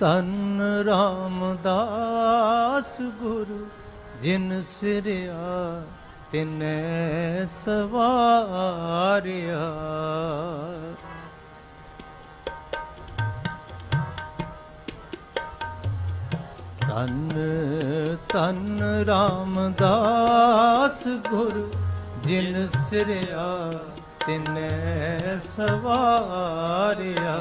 ਤਨ ਰਾਮਦਾਸ ਗੁਰੂ, ਜਿਨ ਸਿਰਿਆ ਤਿਨੈ ਸਵਾਰਿਆ। ਤਨ ਤਨ ਰਾਮਦਾਸ ਗੁਰੂ, ਜਿਨ ਸਿਰਿਆ ਤਿਨੈ ਸਵਾਰਿਆ।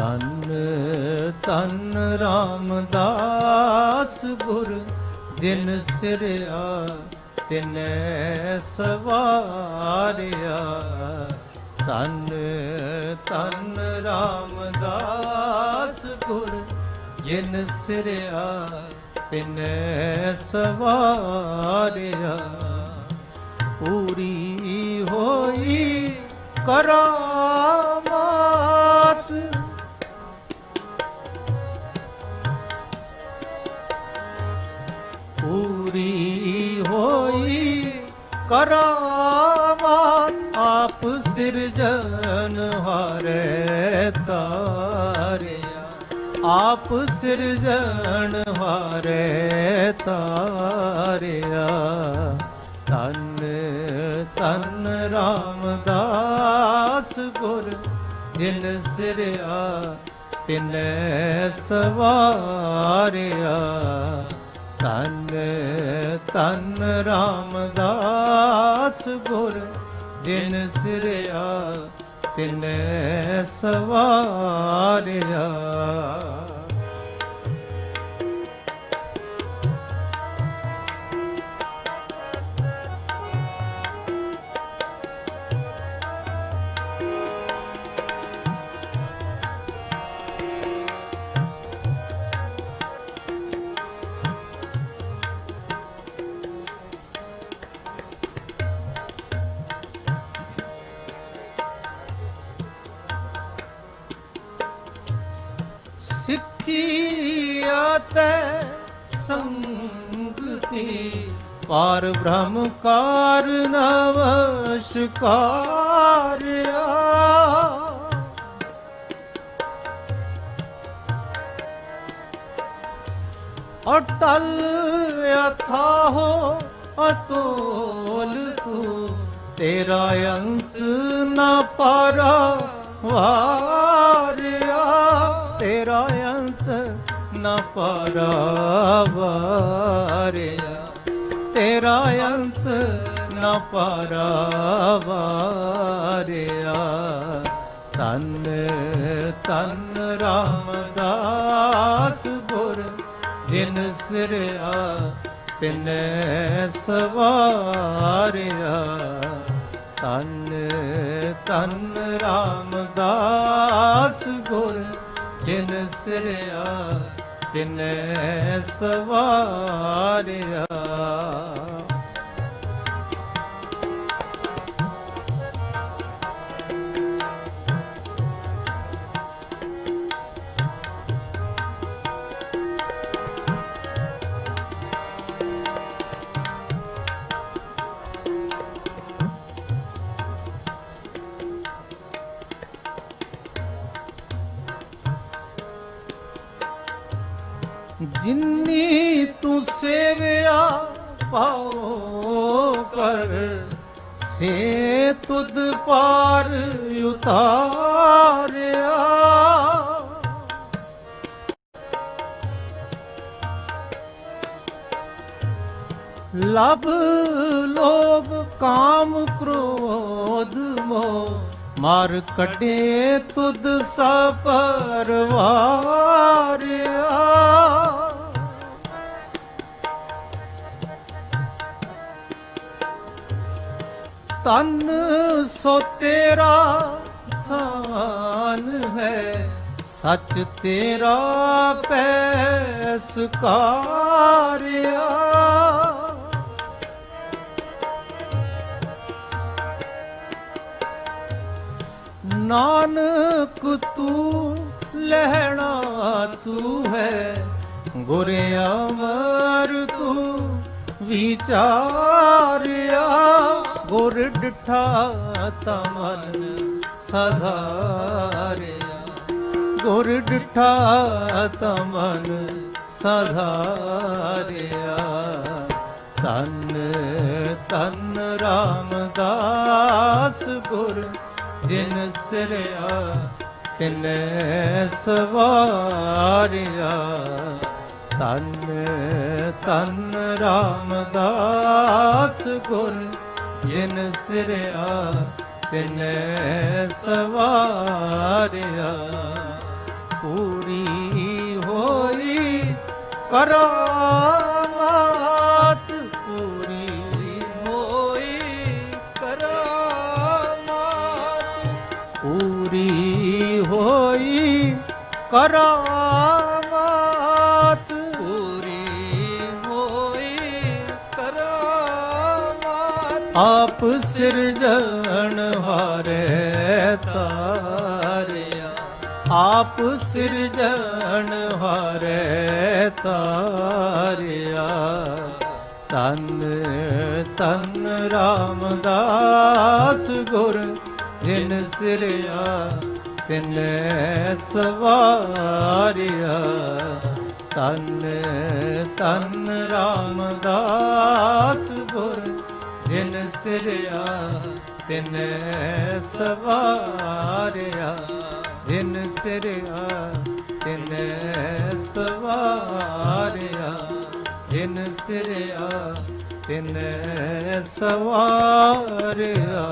ਤਨ ਤਨ ਰਾਮਦਾਸ ਗੁਰ, ਜਿਨ ਸਿਰਿਆ ਤਿਨੈ ਸਵਾਰਿਆ। ਤਨ ਤਨ ਰਾਮਦਾਸ ਗੁਰ, ਜਿਨ ਸਿਰਿਆ ਤਿਨੈ ਸਵਾਰਿਆ। ਪੂਰੀ ਹੋਈ ਕਰਾਮਾਤ ਕਰਾਮਾਤ ਆਪ ਸਿਰਜਨ ਹਾਰੇ ਤਾਰਿਆ। ਆਪ ਸਿਰਜਣ ਹਾਰੇ ਤਾਰਿਆ। ਤਨ ਤਨ ਰਾਮਦਾਸ ਗੁਰ, ਜਿਨ ਸਿਰਿਆ ਤਿਨੈ ਸਵਾਰਿਆ। ਤਨ ਤਨ ਰਾਮਦਾਸ ਗੁਰ ਜਿਨ ਸਿਰਿਆ ਤਿਨੈ ਸਵਾਰਿਆ। ਸਿੱਖਿਆ ਤੈ ਸੰਗਤੀ, ਪਾਰ ਬ੍ਰਹਮ ਕਾਰ ਨਮਸਕਾਰਿਆ ਅਟਲ ਅਥਾਹੋ ਅਤੋਲ ਤੂੰ, ਤੇਰਾ ਅੰਤ ਨਾ ਪਾਰਾ ਵਾਰਿਆ ਨਾ ਪਾਰਾ ਵਾਰਿਆ ਤੇਰਾ ਅੰਤ ਨਾ ਪਾਰਾ ਵਾਰਿਆ ਤਨ ਤਨ ਰਾਮਦਾਸ ਗੁਰ, ਜਿਨ ਸਿਰਿਆ ਤਿਨੈ ਸਵਾਰਿਆ। ਤਨ ਤਨ ਰਾਮਦਾਸ ਗੁਰ, ਜਿਨ ਸਿਰਿਆ ਤਿਨੈ ਸਵਾਰਿਆ। ਜਿੰਨੀ ਤੂੰ ਸੇਵਿਆ ਪਾਓ ਕਰ ਸੇ ਤੁਧ ਪਾਰ ਉਤਾਰਿਆ। ਲਭ ਲੋਭ ਕਾਮ ਕ੍ਰੋਧ ਮਾਰ ਕੱਢੇ ਤੁਧ ਸਪਰਵਾਰਿਆ ਤਨ ਸੋ ਤੇਰਾ ਥਾਨ ਹੈ ਸੱਚ ਤੇਰਾ ਪੈਸਕਾਰਿਆ ਨਾਨਕ ਤੂੰ, ਲਹਿਣਾ ਤੂੰ ਹੈ। ਗੁਰ ਅਮਰ ਤੂੰ ਵਿਚਾਰਿਆ। ਗੁਰ ਡਿਠਾ ਤਾਂ ਮਨ ਸਧਾਰਿਆ ਗੁਰ ਡਿਠਾ ਤਾਂ ਮਨ ਸਧਾਰਿਆ ਤਨ ਤਨ ਰਾਮਦਾਸ ਗੁਰ, ਜਿਨ ਸਿਰਿਆ ਤਿਨੈ ਸਵਾਰਿਆ ਤਨ ਤਨ ਰਾਮਦਾਸ ਗੁਰ, ਜਿਨ ਸਿਰਿਆ ਤਿਨੈ ਸਵਾਰਿਆ। ਪੂਰੀ ਹੋਈ ਕਰਾਮਾਤ, ਪੂਰੀ ਹੋਈ ਕਰਾਮਾਤ, ਪੂਰੀ ਕਰਾਮਾਤ ਪੂਰੀ ਹੋਈ, ਕਰਾਮਾਤ। ਆਪ ਸਿਰਜਣ ਹਾਰੇ ਤਾਰਿਆ। ਆਪ ਸਿਰਜਣ ਹਾਰੇ ਤਾਰਿਆ। ਤਨ ਤਨ ਰਾਮਦਾਸ ਗੁਰ, ਜਿਨ ਸਿਰਿਆ ਤਿਨੈ ਸਵਾਰਿਆ ਤਨ ਤਨ ਰਾਮਦਾਸ ਗੁਰ, ਜਿਨ ਸਿਰਿਆ ਤਿਨੈ ਸਵਾਰਿਆ, ਜਿਨ ਸਿਰਿਆ ਤਿਨੈ ਸਵਾਰਿਆ, ਜਿਨ ਸਿਰਿਆ ਤਿਨੈ ਸਵਾਰਿਆ।